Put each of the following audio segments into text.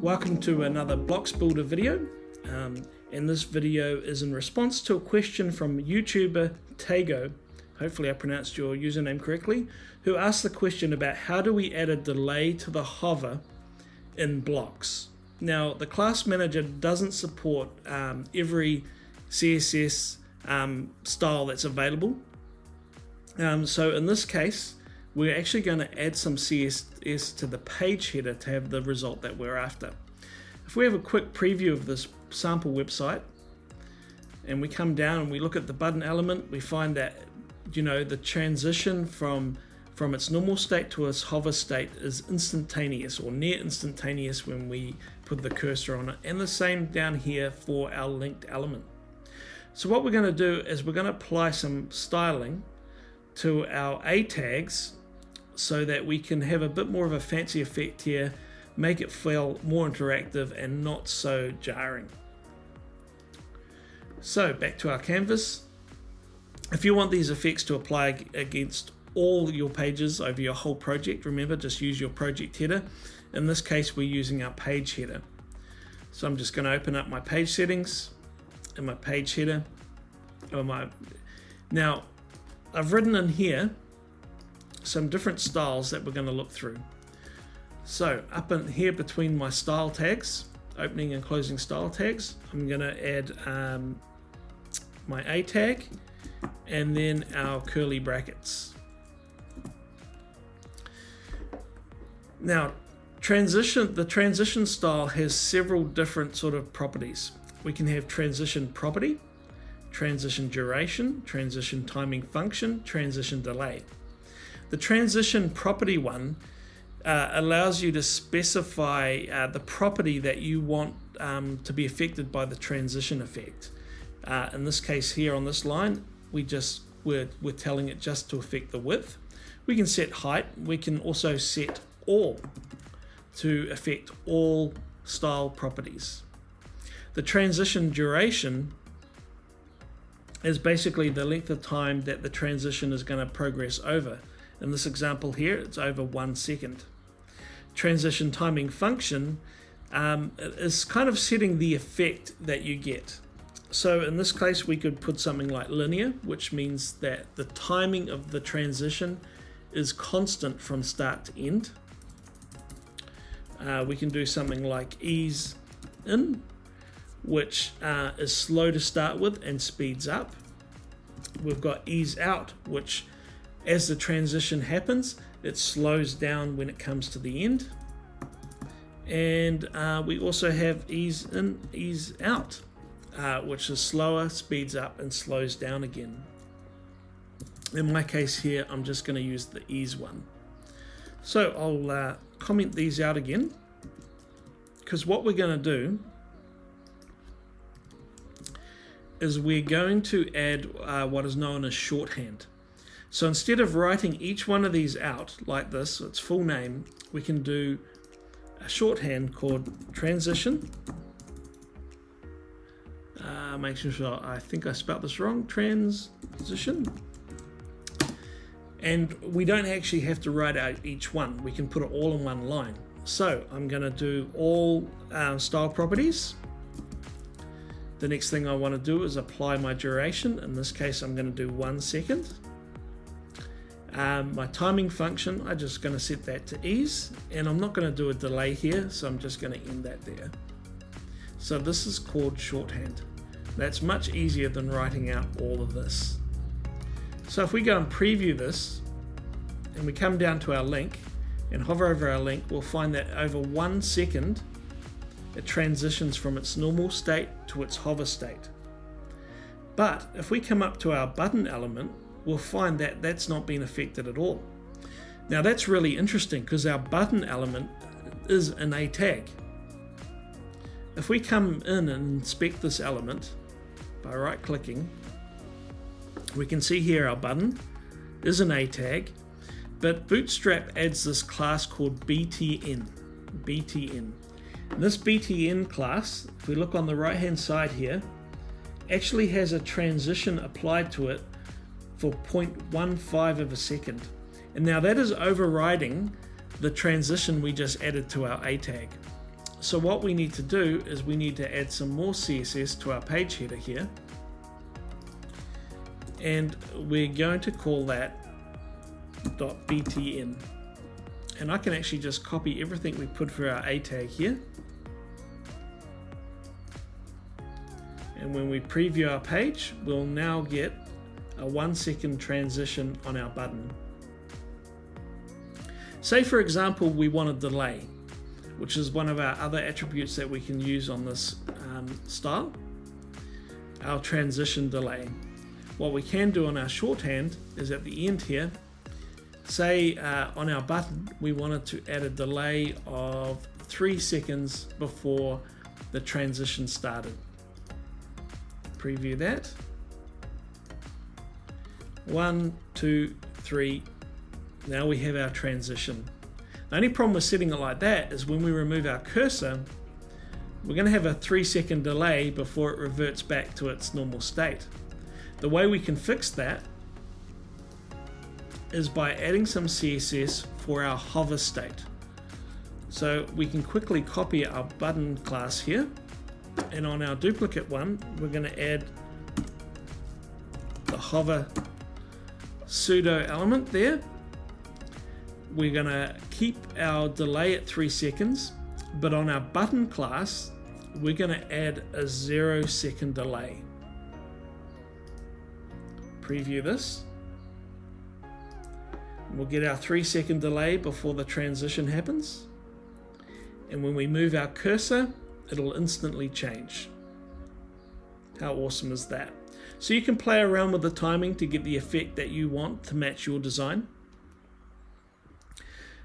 Welcome to another Blocs Builder video. Um, and this video is in response to a question from YouTuber Tago, hopefully I pronounced your username correctly, who asked the question about how do we add a delay to the hover in Blocs. Now, the class manager doesn't support um, every CSS um, style that's available. Um, so in this case, we're actually going to add some CSS to the page header to have the result that we're after. If we have a quick preview of this sample website and we come down and we look at the button element, we find that you know the transition from from its normal state to its hover state is instantaneous or near instantaneous when we put the cursor on it and the same down here for our linked element. So what we're going to do is we're going to apply some styling to our A tags so that we can have a bit more of a fancy effect here, make it feel more interactive and not so jarring. So back to our canvas. If you want these effects to apply against all your pages over your whole project, remember just use your project header. In this case, we're using our page header. So I'm just going to open up my page settings and my page header. Oh my. Now, I've written in here some different styles that we're going to look through. So up in here between my style tags, opening and closing style tags, I'm going to add um, my A tag and then our curly brackets. Now, transition the transition style has several different sort of properties. We can have transition property, transition duration, transition timing function, transition delay. The transition property one uh, allows you to specify uh, the property that you want um, to be affected by the transition effect. Uh, in this case here on this line, we just we're, we're telling it just to affect the width. We can set height. We can also set all to affect all style properties. The transition duration is basically the length of time that the transition is going to progress over. In this example here, it's over one second. Transition timing function um, is kind of setting the effect that you get. So in this case, we could put something like linear, which means that the timing of the transition is constant from start to end. Uh, we can do something like ease in, which uh, is slow to start with and speeds up. We've got ease out, which as the transition happens, it slows down when it comes to the end. And uh, we also have ease in, ease out, uh, which is slower, speeds up, and slows down again. In my case here, I'm just going to use the ease one. So I'll uh, comment these out again, because what we're going to do is we're going to add uh, what is known as shorthand. So instead of writing each one of these out like this, so its full name, we can do a shorthand called transition. Uh, sure I think I spelled this wrong. Transition. And we don't actually have to write out each one. We can put it all in one line. So I'm going to do all uh, style properties. The next thing I want to do is apply my duration. In this case, I'm going to do one second. Um, my timing function, I'm just going to set that to ease and I'm not going to do a delay here so I'm just going to end that there. So this is called shorthand. That's much easier than writing out all of this. So if we go and preview this and we come down to our link and hover over our link, we'll find that over one second it transitions from its normal state to its hover state. But if we come up to our button element we'll find that that's not been affected at all. Now that's really interesting because our button element is an A tag. If we come in and inspect this element by right clicking, we can see here our button is an A tag, but Bootstrap adds this class called BTN. BTN. And this BTN class, if we look on the right hand side here, actually has a transition applied to it for 0.15 of a second. And now that is overriding the transition we just added to our A tag. So what we need to do is we need to add some more CSS to our page header here. And we're going to call that .btn. And I can actually just copy everything we put for our A tag here. And when we preview our page, we'll now get a one second transition on our button. Say for example, we want a delay which is one of our other attributes that we can use on this um, style, our transition delay. What we can do on our shorthand is at the end here, say uh, on our button, we wanted to add a delay of three seconds before the transition started. Preview that. One, two, three. Now we have our transition. The only problem with setting it like that is when we remove our cursor, we're going to have a three second delay before it reverts back to its normal state. The way we can fix that is by adding some CSS for our hover state. So we can quickly copy our button class here and on our duplicate one we're going to add the hover pseudo element there we're going to keep our delay at 3 seconds, but on our button class, we're going to add a 0 zero second delay. Preview this. We'll get our 3 second delay before the transition happens. And when we move our cursor, it'll instantly change. How awesome is that? So you can play around with the timing to get the effect that you want to match your design.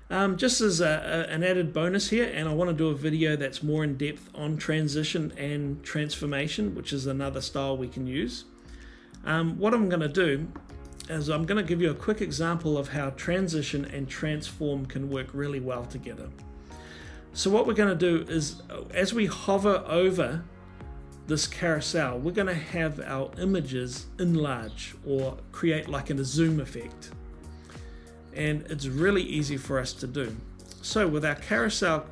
Um, just as a, a, an added bonus here, and I want to do a video that's more in depth on transition and transformation, which is another style we can use. Um, what I'm going to do is I'm going to give you a quick example of how transition and transform can work really well together. So what we're going to do is as we hover over this carousel, we're going to have our images enlarge or create like a zoom effect. And it's really easy for us to do. So with our carousel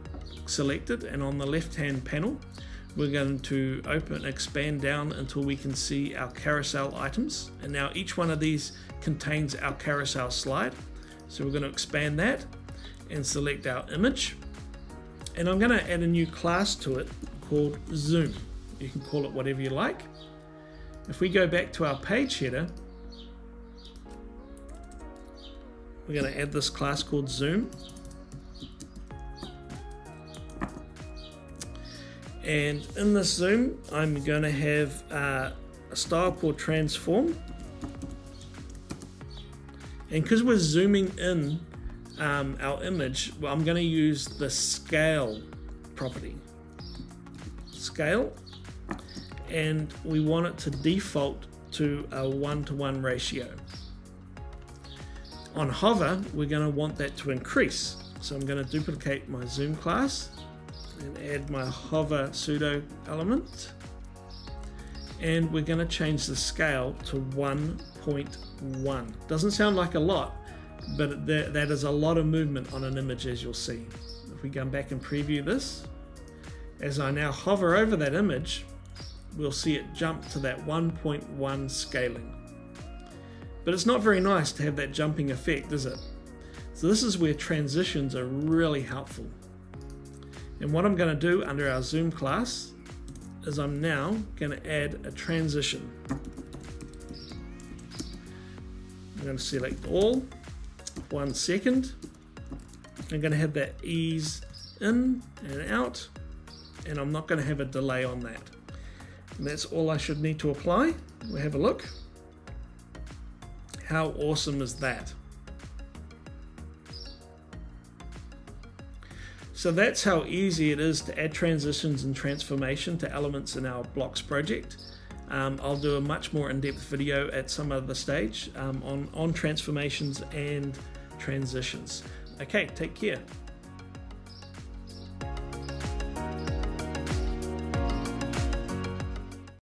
selected and on the left hand panel we're going to open expand down until we can see our carousel items. And now each one of these contains our carousel slide. So we're going to expand that and select our image. And I'm going to add a new class to it called zoom you can call it whatever you like if we go back to our page header We're going to add this class called Zoom. And in this Zoom, I'm going to have uh, a style called Transform. And because we're zooming in um, our image, well, I'm going to use the scale property. Scale. And we want it to default to a one-to-one -one ratio. On hover, we're going to want that to increase. So I'm going to duplicate my zoom class and add my hover pseudo element. And we're going to change the scale to 1.1. Doesn't sound like a lot, but that is a lot of movement on an image as you'll see. If we go back and preview this, as I now hover over that image, we'll see it jump to that 1.1 scaling. But it's not very nice to have that jumping effect, is it? So this is where transitions are really helpful. And what I'm going to do under our zoom class is I'm now going to add a transition. I'm going to select all, one second. I'm going to have that ease in and out, and I'm not going to have a delay on that. And that's all I should need to apply. We'll have a look. How awesome is that? So that's how easy it is to add transitions and transformation to elements in our Blocs project. Um, I'll do a much more in-depth video at some other stage um, on, on transformations and transitions. Okay, take care.